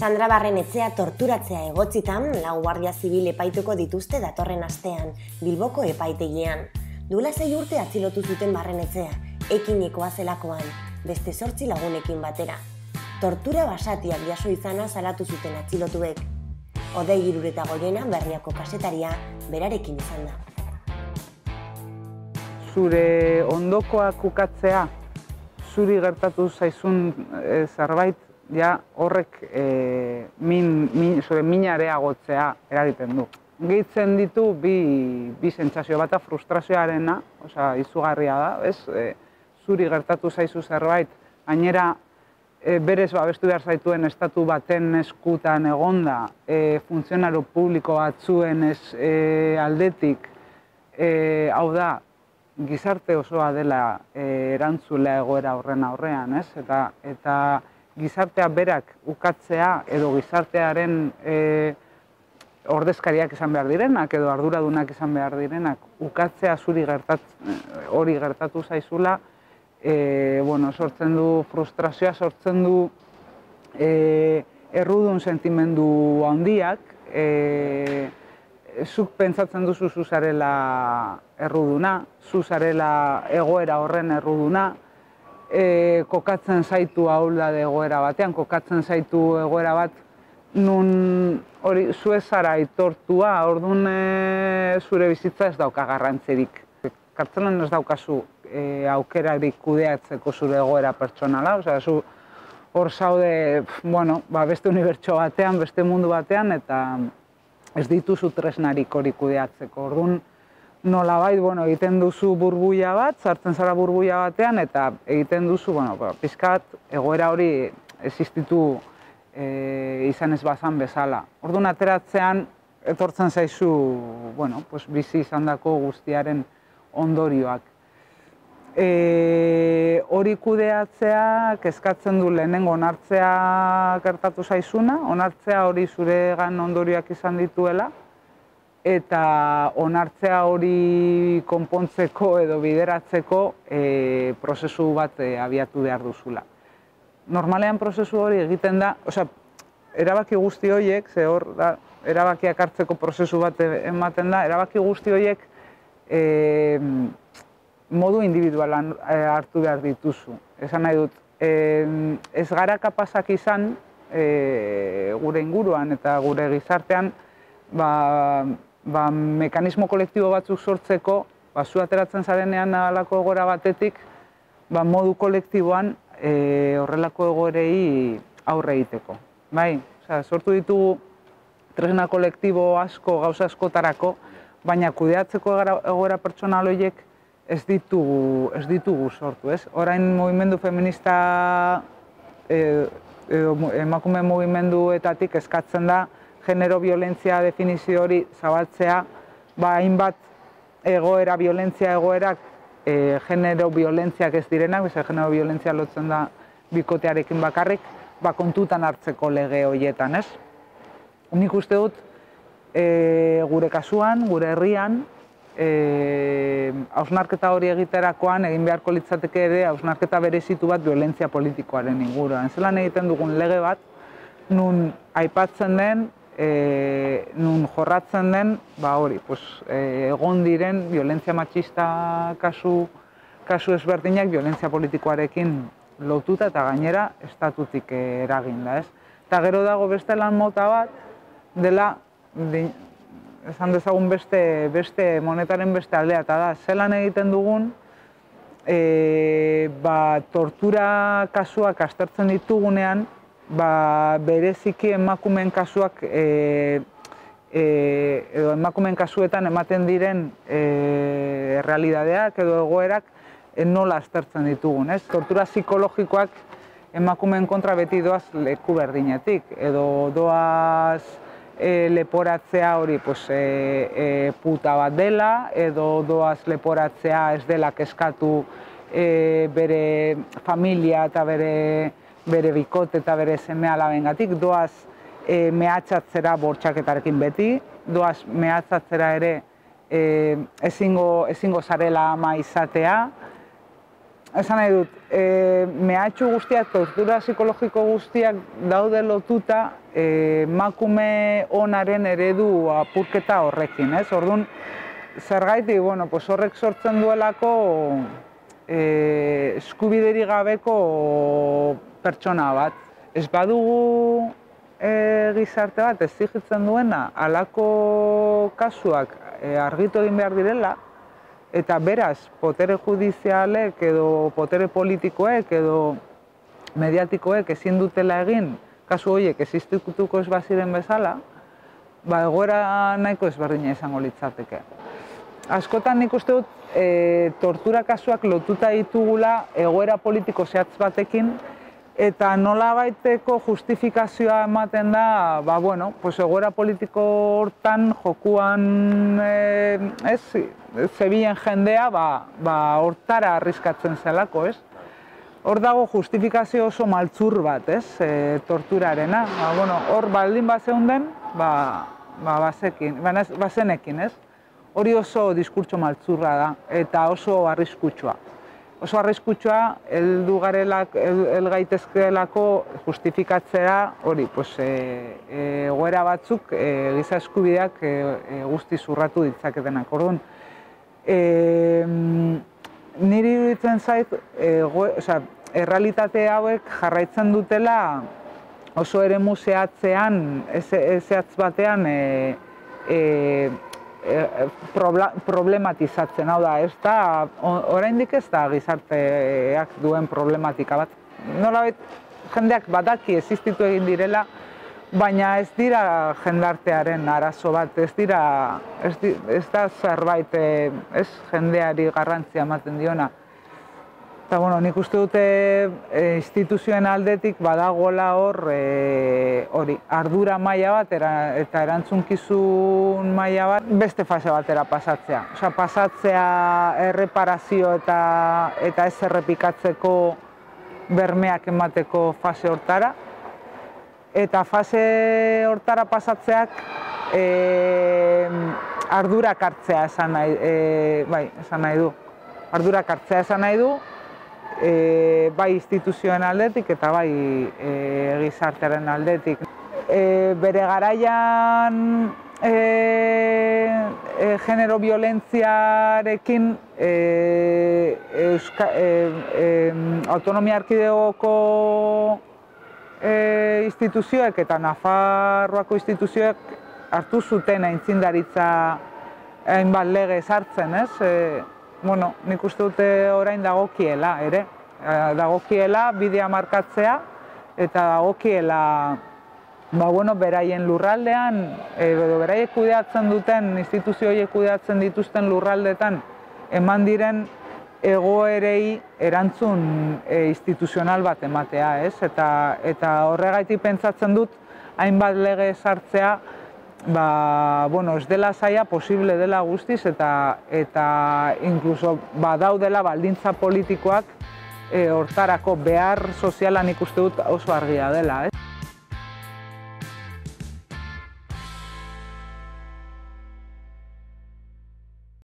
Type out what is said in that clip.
Sandra Barren etzea torturatzea egotzitan, lau guardia zibil epaituko dituzte datorren astean, Bilboko epaitegian. Dula zei urte atzilotu zuten barren etzea, ekinikoa zelakoan, beste sortzi lagunekin batera. Tortura basatiak jaso izana salatu zuten atzilotuek. Odei irureta goiena berriako kasetaria berarekin izan da. Zure ondokoak ukatzea, zuri gertatu zaizun e, zerbait, ja horrek e, min, min, zure minareagotzea eragiten du. Gehitzen ditu bi, bi sentsazio bata frustrazioarena, osea, izugarria da, ez? E, zuri gertatu zaizu zerbait, gainera e, berez babestu behar zaituen estatu baten eskutan egonda, e, funtzionario publiko batzuen ez, e, aldetik, e, hau da, gizarte osoa dela e, erantzulea egoera horren aurrean, ez? Eta, eta gizartea berak ukatzea edo gizartearen e, ordezkariak izan behar direnak edo arduradunak izan behar direnak ukatzea zuri gertat, hori gertatu zaizula, e, bueno, sortzen du frustrazioa, sortzen du e, errudun sentimendu handiak, e, zuk pentsatzen duzu zuzarela erruduna, zuzarela egoera horren erruduna, e, kokatzen zaitu haula de egoera batean, kokatzen zaitu egoera bat nun hori zuezara aitortua, orduan e, zure bizitza ez dauka garrantzerik. Kartzelan ez daukazu e, aukerarik kudeatzeko zure egoera pertsonala, osea, zu hor zaude, bueno, ba, beste unibertso batean, beste mundu batean, eta ez dituzu tresnarik hori kudeatzeko. Orduan, nola bai, bueno, egiten duzu burbuia bat, sartzen zara burbuia batean, eta egiten duzu, bueno, ba, pizkat, egoera hori existitu e, izan ez bazan bezala. Orduan ateratzean, etortzen zaizu, bueno, pues, bizi izan dako guztiaren ondorioak. E, hori kudeatzea, kezkatzen du lehenengo onartzea gertatu zaizuna, onartzea hori zuregan ondorioak izan dituela, eta onartzea hori konpontzeko edo bideratzeko e, prozesu bat e, abiatu behar duzula normalean prozesu hori egiten da, osea, erabaki guzti horiek, ze hor da, erabakiak hartzeko prozesu bat ematen da, erabaki guzti horiek e, modu individualan eh, hartu behar dituzu. Esan nahi dut, e, ez gara kapazak izan e, gure inguruan eta gure gizartean ba, ba, mekanismo kolektibo batzuk sortzeko, ba, zu ateratzen zarenean alako gora batetik, ba, modu kolektiboan e, horrelako egoerei aurre egiteko. Bai, Osea, sortu ditugu tresna kolektibo asko, gauza askotarako, baina kudeatzeko egoera pertsonal horiek ez ditugu, ez ditugu sortu, ez? Orain mugimendu feminista e, emakume mugimenduetatik eskatzen da genero violentzia definizio hori zabaltzea, ba hainbat egoera, violentzia egoerak e, genero violentziak ez direnak, beze genero violentzia lotzen da bikotearekin bakarrik, ba kontutan hartzeko lege horietan, ez? Nik uste dut, e, gure kasuan, gure herrian, e, hausnarketa hori egiterakoan, egin beharko litzateke ere, hausnarketa berezitu bat violentzia politikoaren inguruan. Zelan egiten dugun lege bat, nun aipatzen den, e, nun jorratzen den, ba hori, pues, e, egon diren violentzia matxista kasu, kasu ezberdinak violentzia politikoarekin lotuta eta gainera estatutik eragin da, ez? Eta gero dago beste lan mota bat, dela, esan dezagun beste, beste monetaren beste aldea, eta da, zelan egiten dugun, e, ba, tortura kasuak astertzen ditugunean, ba, bereziki emakumeen kasuak e, e, edo emakumeen kasuetan ematen diren e, realidadeak edo egoerak e, nola aztertzen ditugun, ez? Tortura psikologikoak emakumeen kontra beti doaz leku berdinetik, edo doaz e, leporatzea hori pues, e, e, puta bat dela, edo doaz leporatzea ez dela keskatu e, bere familia eta bere bere bikote eta bere seme alabengatik, doaz e, mehatxatzera bortxaketarekin beti, doaz mehatxatzera ere e, ezingo, ezingo zarela ama izatea, esan nahi dut, e, mehatxu guztiak, tortura psikologiko guztiak daude lotuta e, makume onaren eredu apurketa horrekin, ez? Orduan, zergaiti, bueno, pues horrek sortzen duelako e, eskubideri gabeko pertsona bat. Ez badugu e, gizarte bat ez zigitzen duena, alako kasuak e, argitu egin behar direla, eta beraz, potere judizialek edo potere politikoek edo mediatikoek ezin dutela egin, kasu horiek existituko ez baziren bezala, ba, egoera nahiko ezberdina izango litzateke. Askotan nik uste dut, e, tortura kasuak lotuta ditugula egoera politiko zehatz batekin, eta nola baiteko justifikazioa ematen da, ba, bueno, pues egoera politiko hortan jokuan, e, ez, zebilen jendea, ba, ba, hortara arriskatzen zelako, ez? Hor dago justifikazio oso maltzur bat, ez, e, torturarena. Ba, bueno, hor baldin bat zeunden, ba, ba, bazekin, bazenekin, ez? Hori oso diskurtso maltzurra da, eta oso arriskutsua oso arriskutsua heldu garelak el, gaitezkeelako justifikatzea hori pues eh egoera batzuk e, giza eskubideak e, guzti zurratu ditzaketenak. Orduan e, niri iruditzen zait e, osea errealitate hauek jarraitzen dutela oso eremu zehatzean, zehatz batean e, e, E, problematizatzen, hau da, ez da, oraindik ez da gizarteak duen problematika bat. Nola jendeak badaki existitu egin direla, baina ez dira jendartearen arazo bat, ez dira, ez, ez da zerbait, e, ez jendeari garrantzia ematen diona. Eta, bueno, nik uste dute e, instituzioen aldetik badagoela hor e, hori, ardura maila bat eta erantzunkizun maila bat beste fase batera pasatzea. Osa, pasatzea erreparazio eta, eta ez errepikatzeko bermeak emateko fase hortara. Eta fase hortara pasatzeak e, ardurak hartzea esan nahi, e, bai, esan nahi du. Ardurak hartzea esan nahi du, e, bai instituzioen aldetik eta bai e, gizartearen aldetik. E, bere garaian e, e, genero violentziarekin e, euska, e, e, autonomia arkidegoko e, instituzioek eta Nafarroako instituzioek hartu zuten aintzindaritza hainbat lege sartzen, ez? Bueno, nik uste dute orain dagokiela, ere. Eh, dagokiela bidea markatzea eta dagokiela ba, bueno, beraien lurraldean, edo beraiek kudeatzen duten, instituzioiek kudeatzen dituzten lurraldetan, eman diren egoerei erantzun e, instituzional bat ematea, ez? Eta, eta horregaitik pentsatzen dut, hainbat lege sartzea, ba, bueno, ez dela zaia posible dela guztiz eta eta inkluso badaudela baldintza politikoak e, hortarako behar sozialan ikuste dut oso argia dela, ez?